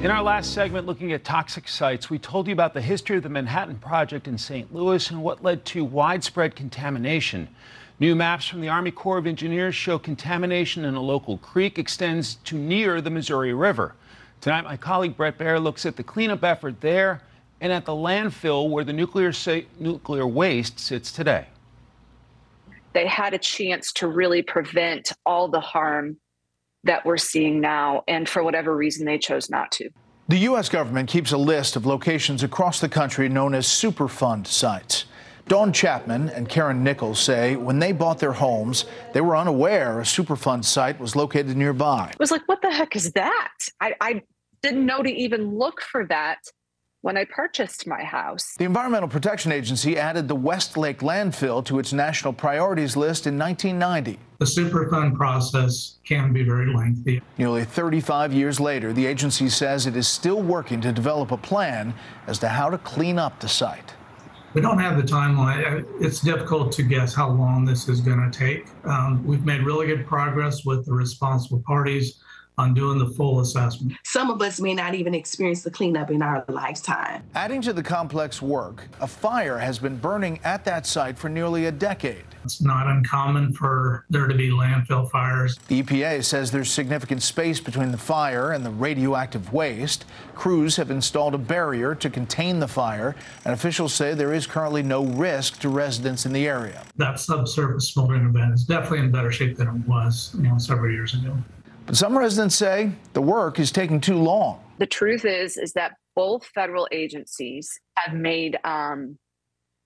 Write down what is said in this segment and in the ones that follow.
In our last segment, looking at toxic sites, we told you about the history of the Manhattan Project in St. Louis and what led to widespread contamination. New maps from the Army Corps of Engineers show contamination in a local creek extends to near the Missouri River. Tonight, my colleague Brett Baer looks at the cleanup effort there and at the landfill where the nuclear, nuclear waste sits today. They had a chance to really prevent all the harm that we're seeing now, and for whatever reason, they chose not to. The U.S. government keeps a list of locations across the country known as Superfund sites. Dawn Chapman and Karen Nickel say when they bought their homes, they were unaware a Superfund site was located nearby. It was like, what the heck is that? I, I didn't know to even look for that when I purchased my house. The Environmental Protection Agency added the Westlake landfill to its national priorities list in 1990. The Superfund process can be very lengthy. Nearly 35 years later, the agency says it is still working to develop a plan as to how to clean up the site. We don't have the timeline. It's difficult to guess how long this is going to take. Um, we've made really good progress with the responsible parties on doing the full assessment. Some of us may not even experience the cleanup in our lifetime. Adding to the complex work, a fire has been burning at that site for nearly a decade. It's not uncommon for there to be landfill fires. The EPA says there's significant space between the fire and the radioactive waste. Crews have installed a barrier to contain the fire, and officials say there is currently no risk to residents in the area. That subsurface smoldering event is definitely in better shape than it was, you know, several years ago. But some residents say the work is taking too long. The truth is, is that both federal agencies have made um,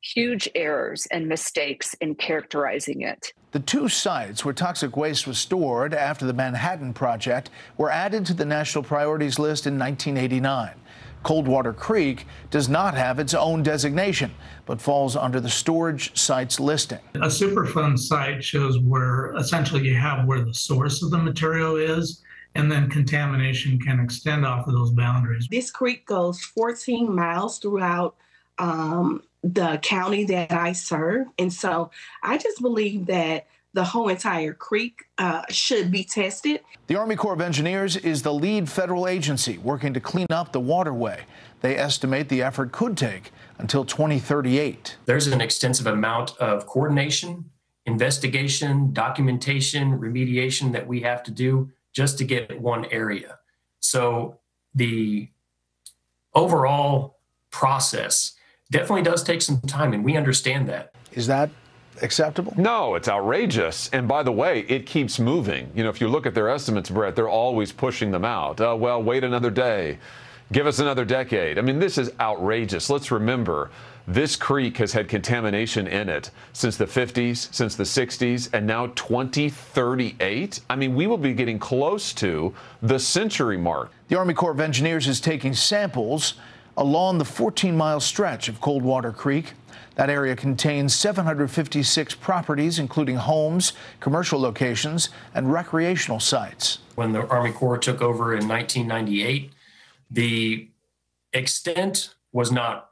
huge errors and mistakes in characterizing it. The two sites where toxic waste was stored after the Manhattan Project were added to the national priorities list in 1989. Coldwater Creek does not have its own designation, but falls under the storage sites listing. A Superfund site shows where essentially you have where the source of the material is, and then contamination can extend off of those boundaries. This creek goes 14 miles throughout um, the county that I serve. And so I just believe that the whole entire creek uh, should be tested. The Army Corps of Engineers is the lead federal agency working to clean up the waterway. They estimate the effort could take until 2038. There's an extensive amount of coordination, investigation, documentation, remediation that we have to do just to get one area. So the overall process definitely does take some time, and we understand that. Is that acceptable? No, it's outrageous. And by the way, it keeps moving. You know, if you look at their estimates, Brett, they're always pushing them out. Uh, well, wait another day. Give us another decade. I mean, this is outrageous. Let's remember this creek has had contamination in it since the 50s, since the 60s, and now 2038. I mean, we will be getting close to the century mark. The Army Corps of Engineers is taking samples along the 14 mile stretch of Coldwater Creek. That area contains 756 properties, including homes, commercial locations, and recreational sites. When the Army Corps took over in 1998, the extent was not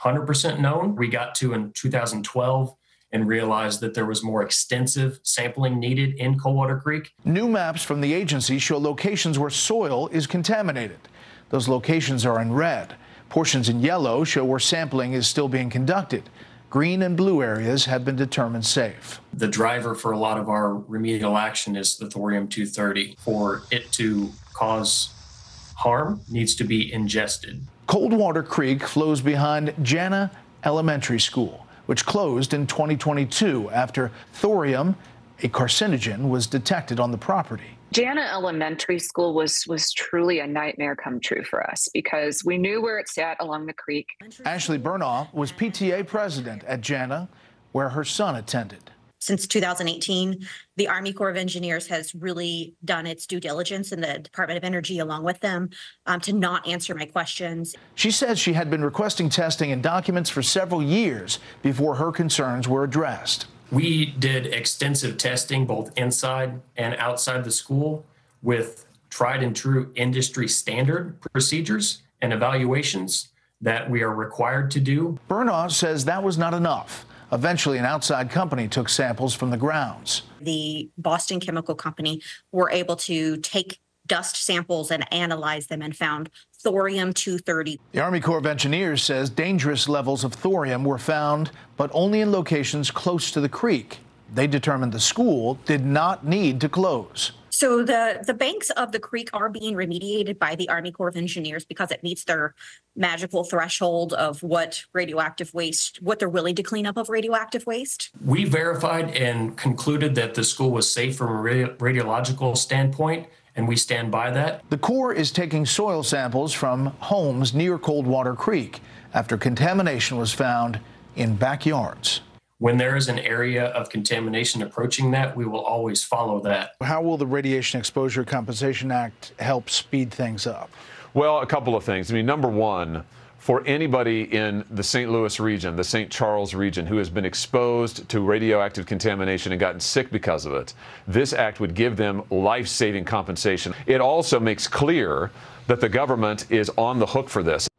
100% known. We got to in 2012 and realized that there was more extensive sampling needed in Coldwater Creek. New maps from the agency show locations where soil is contaminated. Those locations are in red. Portions in yellow show where sampling is still being conducted. Green and blue areas have been determined safe. The driver for a lot of our remedial action is the thorium 230. For it to cause harm, needs to be ingested. Coldwater Creek flows behind Jana Elementary School, which closed in 2022 after thorium, a carcinogen, was detected on the property. Jana Elementary School was was truly a nightmare come true for us because we knew where it sat along the creek. Ashley Bernaugh was PTA president at Jana, where her son attended. Since 2018, the Army Corps of Engineers has really done its due diligence, and the Department of Energy, along with them, um, to not answer my questions. She says she had been requesting testing and documents for several years before her concerns were addressed. We did extensive testing both inside and outside the school with tried and true industry standard procedures and evaluations that we are required to do. Bernaugh says that was not enough. Eventually, an outside company took samples from the grounds. The Boston Chemical Company were able to take dust samples and analyzed them and found thorium 230. The Army Corps of Engineers says dangerous levels of thorium were found, but only in locations close to the creek. They determined the school did not need to close. So the the banks of the creek are being remediated by the Army Corps of Engineers because it meets their magical threshold of what radioactive waste, what they're willing to clean up of radioactive waste. We verified and concluded that the school was safe from a radi- radiological standpoint, and we stand by that. The Corps is taking soil samples from homes near Coldwater Creek after contamination was found in backyards. When there is an area of contamination approaching that, we will always follow that. How will the Radiation Exposure Compensation Act help speed things up? Well, a couple of things. I mean, number one, for anybody in the St. Louis region, the St. Charles region, who has been exposed to radioactive contamination and gotten sick because of it, this act would give them life saving compensation. It also makes clear that the government is on the hook for this.